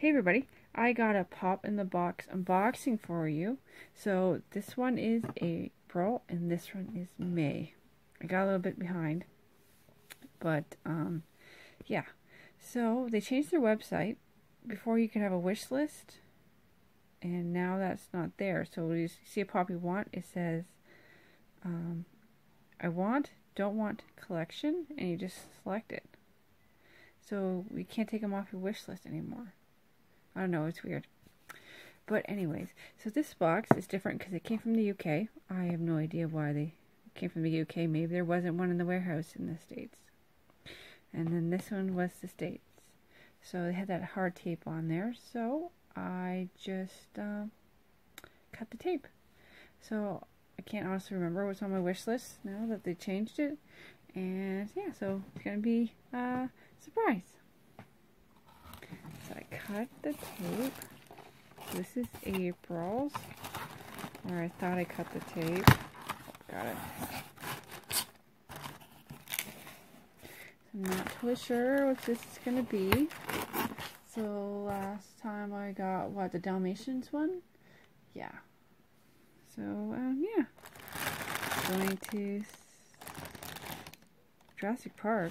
Hey everybody, I got a pop in the box unboxing for you. So this one is April and this one is May. I got a little bit behind, but um, yeah. So they changed their website. Before you could have a wish list, and now that's not there. So you see a pop you want, it says, um, I want, don't want collection, and you just select it. So we can't take them off your wish list anymore. I don't know, it's weird. But anyways, so this box is different because it came from the UK. I have no idea why they came from the UK. Maybe there wasn't one in the warehouse in the States. And then this one was the States. So they had that hard tape on there. So I just uh, cut the tape. So I can't honestly remember what's on my wish list now that they changed it. And yeah, so it's going to be a surprise. Cut the tape. This is April's. Or I thought I cut the tape. Got it. I'm not totally sure what this is going to be. So last time I got, what, the Dalmatians one? Yeah. So, um, yeah. Going to Jurassic Park.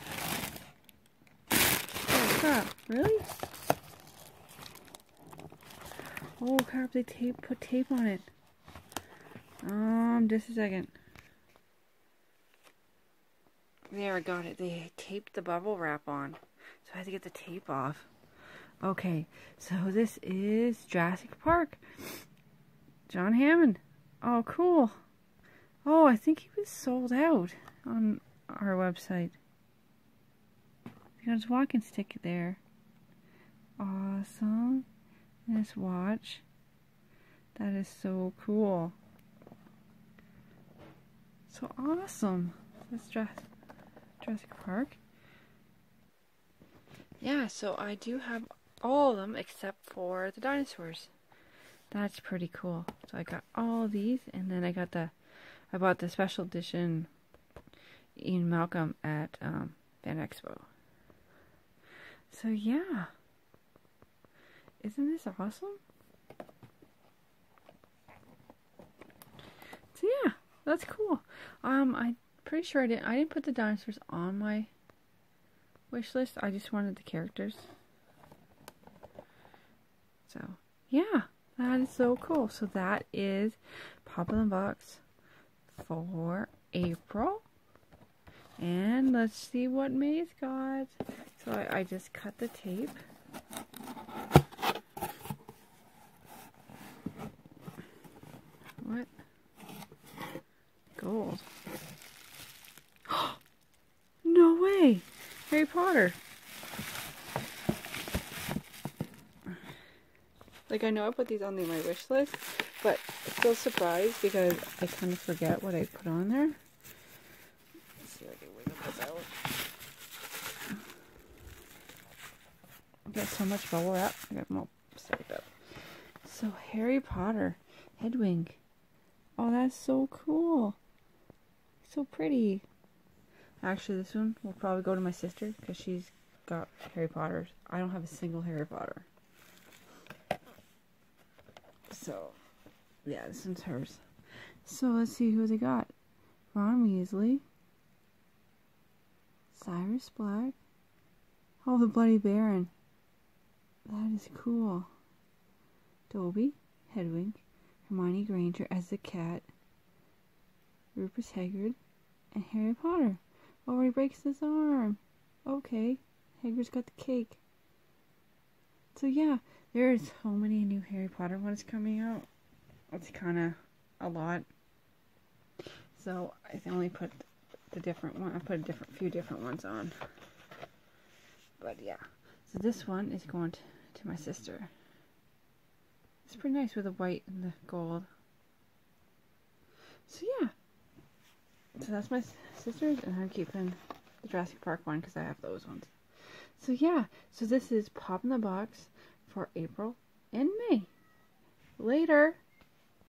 Oh crap, really? Oh crap, they tape put tape on it. Um, just a second. There, I got it. They taped the bubble wrap on. So I had to get the tape off. Okay, so this is Jurassic Park. John Hammond. Oh, cool. Oh, I think he was sold out on our website. Got his walking stick there. Awesome. This watch. That is so cool. So awesome. This dress. Jurassic Park. Yeah, so I do have all of them except for the dinosaurs. That's pretty cool. So I got all these, and then I got the, I bought the special edition Ian Malcolm at um, Fan Expo. So yeah, isn't this awesome? So yeah, that's cool. Um, I'm pretty sure I didn't. I didn't put the dinosaurs on my wish list. I just wanted the characters. So yeah. That is so cool. So that is Pop in the Box for April. And let's see what May's got. So I, I just cut the tape. What? Gold. no way! Harry Potter. Like, I know I put these on the, my wish list, but still surprised because I kind of forget what I put on there. Let's see if I can wiggle this out. I got so much bubble wrap. I got all stacked up. So, Harry Potter. Hedwig. Oh, that's so cool. So pretty. Actually, this one will probably go to my sister because she's got Harry Potter. I don't have a single Harry Potter. So, yeah, this one's hers. So let's see who they got. Ron Weasley. Sirius Black. Oh, the Bloody Baron. That is cool. Dobby, Hedwig, Hermione Granger as the cat, Rubeus Hagrid, and Harry Potter. Oh, he breaks his arm. Okay, Hagrid's got the cake. So yeah, there's so many new Harry Potter ones coming out. It's kind of a lot. So I only put the different one. I put a different few different ones on. But yeah. So this one is going to, to my sister. It's pretty nice with the white and the gold. So yeah. So that's my sister's, and I'm keeping the Jurassic Park one because I have those ones. So yeah. So this is Pop in the Box for April and May. Later.